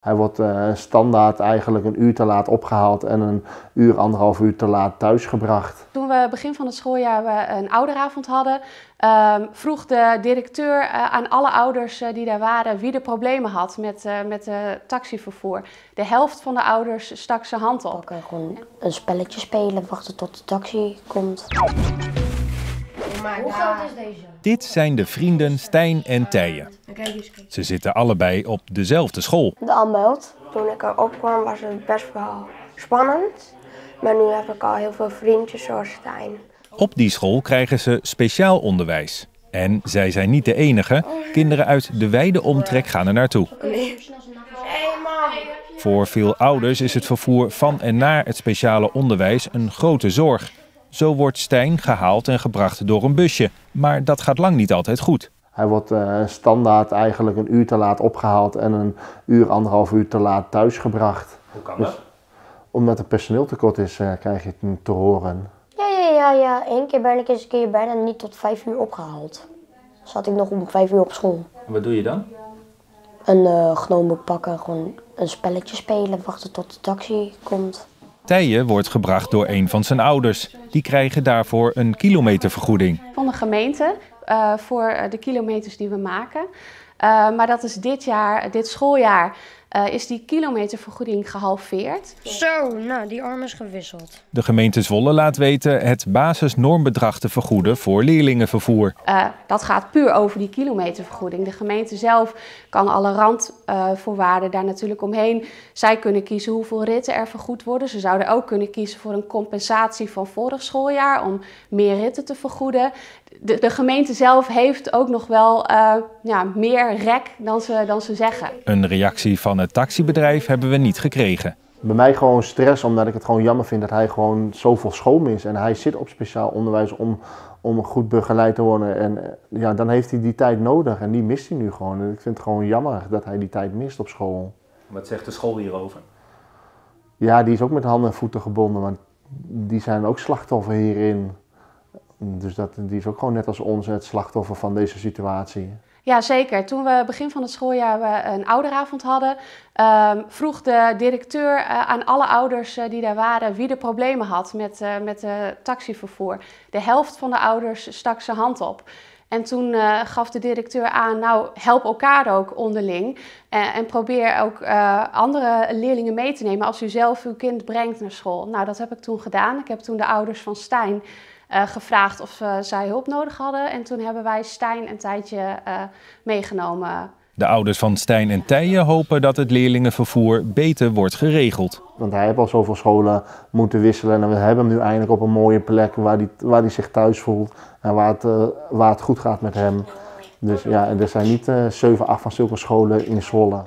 Hij wordt uh, standaard eigenlijk een uur te laat opgehaald en een uur, anderhalf uur te laat thuisgebracht. Toen we begin van het schooljaar een ouderavond hadden, uh, vroeg de directeur uh, aan alle ouders uh, die daar waren wie er problemen had met, met taxivervoer. De helft van de ouders stak zijn hand op. Pakken, gewoon een spelletje spelen, wachten tot de taxi komt. Hoe groot is deze? Dit zijn de vrienden Stijn en Tijen. Ze zitten allebei op dezelfde school. De aanbeld. Toen ik erop kwam was het best wel spannend. Maar nu heb ik al heel veel vriendjes zoals Stijn. Op die school krijgen ze speciaal onderwijs. En zij zijn niet de enige. Kinderen uit de wijde omtrek gaan er naartoe. Voor veel ouders is het vervoer van en naar het speciale onderwijs een grote zorg. Zo wordt Stijn gehaald en gebracht door een busje. Maar dat gaat lang niet altijd goed. Hij wordt uh, standaard eigenlijk een uur te laat opgehaald en een uur, anderhalf uur te laat thuisgebracht. Hoe kan dat? Dus, omdat er personeeltekort is, uh, krijg je het te horen. Ja, ja, ja, ja. Eén keer ben ik eens een keer bijna niet tot vijf uur opgehaald. Zat ik nog om vijf uur op school. En wat doe je dan? Een uh, genoomboek pakken, gewoon een spelletje spelen, wachten tot de taxi komt. Tijen wordt gebracht door een van zijn ouders. Die krijgen daarvoor een kilometervergoeding. Van de gemeente voor de kilometers die we maken. Uh, maar dat is dit jaar, dit schooljaar, uh, is die kilometervergoeding gehalveerd. Zo, nou, die arm is gewisseld. De gemeente Zwolle laat weten het basisnormbedrag te vergoeden voor leerlingenvervoer. Uh, dat gaat puur over die kilometervergoeding. De gemeente zelf kan alle randvoorwaarden uh, daar natuurlijk omheen. Zij kunnen kiezen hoeveel ritten er vergoed worden. Ze zouden ook kunnen kiezen voor een compensatie van vorig schooljaar om meer ritten te vergoeden. De, de gemeente zelf heeft ook nog wel uh, ja, meer rek dan ze, dan ze zeggen. Een reactie van het taxibedrijf hebben we niet gekregen. Bij mij gewoon stress, omdat ik het gewoon jammer vind dat hij gewoon zoveel school mist. En hij zit op speciaal onderwijs om, om goed begeleid te worden. En ja, dan heeft hij die tijd nodig en die mist hij nu gewoon. En ik vind het gewoon jammer dat hij die tijd mist op school. Wat zegt de school hierover? Ja, die is ook met handen en voeten gebonden, want die zijn ook slachtoffer hierin. Dus dat, die is ook gewoon net als ons het slachtoffer van deze situatie. Ja, zeker. Toen we begin van het schooljaar een ouderavond hadden, uh, vroeg de directeur uh, aan alle ouders uh, die daar waren wie er problemen had met, met taxivervoer. De helft van de ouders stak zijn hand op. En toen gaf de directeur aan, nou help elkaar ook onderling en probeer ook andere leerlingen mee te nemen als u zelf uw kind brengt naar school. Nou, dat heb ik toen gedaan. Ik heb toen de ouders van Stijn uh, gevraagd of uh, zij hulp nodig hadden. En toen hebben wij Stijn een tijdje uh, meegenomen. De ouders van Stijn en Tijen hopen dat het leerlingenvervoer beter wordt geregeld. Want hij heeft al zoveel scholen moeten wisselen en we hebben hem nu eindelijk op een mooie plek waar hij, waar hij zich thuis voelt en waar het, waar het goed gaat met hem. Dus ja, er zijn niet 7, 8 van zulke scholen in Zwolle.